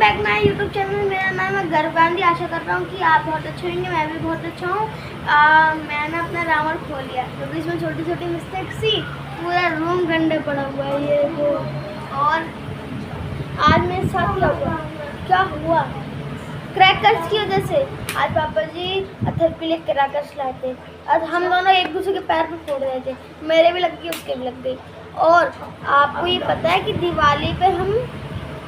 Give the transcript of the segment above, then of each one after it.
Back my YouTube channel मेरा नाम है गर्व गांधी। आशा कर रहा हूँ कि आप बहुत अच्छे होंगे, मैं भी बहुत अच्छा हूँ। मैंने अपना रावण खोल लिया, क्योंकि इसमें छोटी छोटी मिस्टेक सी पूरा रूम गंदे पड़ा हुआ है ये वो। और आज मेरे साथ क्या हुआ क्या हुआ? क्रैकर्स की वजह से आज पापा जी अथर के लिए क्रैकर्स लाते आज हम दोनों एक दूसरे के पैर में फोड़ रहे थे। मेरे भी लग गई, उसके भी लग गई। और आपको ये पता है कि दिवाली पे हम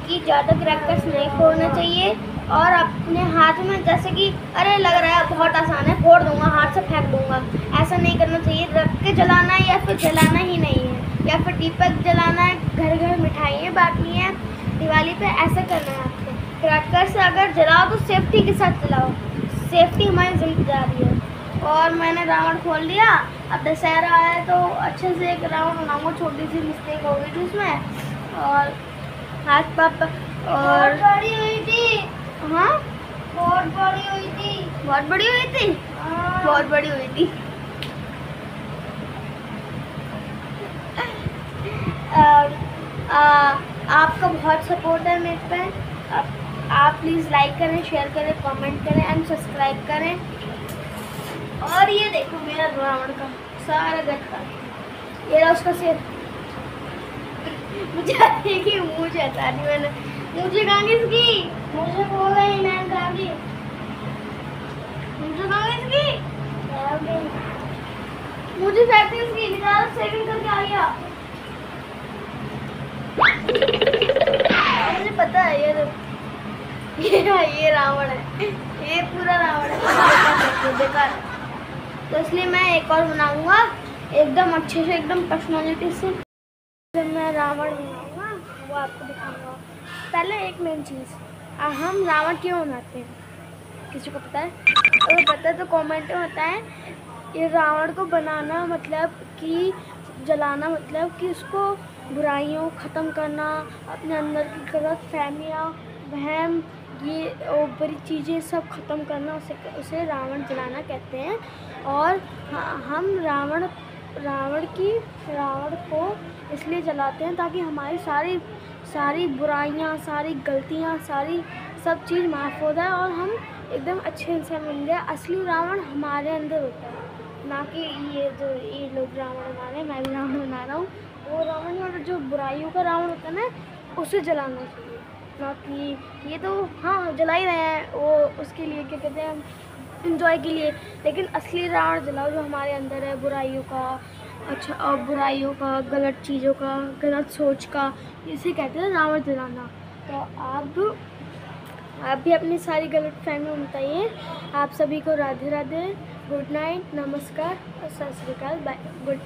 कि ज़्यादा क्रैकर्स नहीं फोड़ना चाहिए और अपने हाथ में जैसे कि, अरे लग रहा है बहुत आसान है, फोड़ दूँगा, हाथ से फेंक दूँगा। ऐसा नहीं करना चाहिए, रख के जलाना है या फिर जलाना ही नहीं है। या फिर दीपक जलाना है घर घर मिठाइयाँ बांटनी है। दिवाली पे ऐसा करना है आपको। क्रैकर्स अगर जलाओ तो सेफ्टी के साथ जलाओ। सेफ्टी हमारी ज़िम्मेदारी है। और मैंने रावण खोल लिया। अब दशहरा आया तो अच्छे से एक रावण बनाऊँगा, छोटी सी मिस्टेक हो गई थी उसमें। और हाथ पापा और बड़ी हुई थी। हाँ? बहुत बड़ी हुई थी। बहुत बड़ी हुई थी? हाँ। बहुत बड़ी हुई थी। और, आपका बहुत सपोर्ट है मेरे पे। आप, आप प्लीज़ लाइक करें शेयर करें कमेंट करें एंड सब्सक्राइब करें। और ये देखो मेरा रावण का सारा गट्टा ये रहा उसका सिर। मुझे देखिए मुझे हटा दी मैंने मुझे कहाँ इसकी मुझे बोल रही मैं दादी मुझे कहाँ इसकी मुझे सेटिंग्स की, निकाल सेटिंग करके आ गया। मुझे पता है ये तो- ये ये रावण है। ये पूरा रावण है। बेकार तो इसलिए मैं एक और बनाऊँगा। एकदम अच्छे से, एकदम पर्सनालिटी से। रावण बनाऊँगा वो आपको दिखाऊँगा। पहले एक मेन चीज़ हम रावण क्यों बनाते हैं? किसी को पता है? अगर पता है तो कमेंट में बताएँ ये रावण को बनाना मतलब कि जलाना मतलब कि उसको बुराइयों ख़त्म करना अपने अंदर की गलत फहमियाँ वहम ये और बड़ी चीज़ें सब ख़त्म करना उसे उसे रावण जलाना कहते हैं। और हाँ, हम रावण रावण की, रावण को इसलिए जलाते हैं ताकि हमारी सारी सारी बुराइयाँ, सारी गलतियाँ, सारी सब चीज़ माफ़ हो जाए और हम एकदम अच्छे इंसान बन जाए। असली रावण हमारे अंदर होता है, ना कि ये जो, ये लोग रावण बना रहे हैं, मैं भी रावण बना रहा हूँ। वो रावण और जो बुराइयों का रावण होता है ना, उसे जलाना चाहिए। ना कि ये तो हाँ जला ही रहे हैं, वो उसके लिए क्या कहते हैं इंजॉय के लिए। लेकिन असली रावण जलाओ जो हमारे अंदर है, बुराइयों का अच्छा और बुराइयों का, गलत चीज़ों का, गलत सोच का, इसे कहते हैं रावण जलाना तो आप आप भी अपनी सारी गलत फहमी बताइए। आप सभी को राधे राधे गुड नाइट नमस्कार, और सत श्रीकाल बाय गुड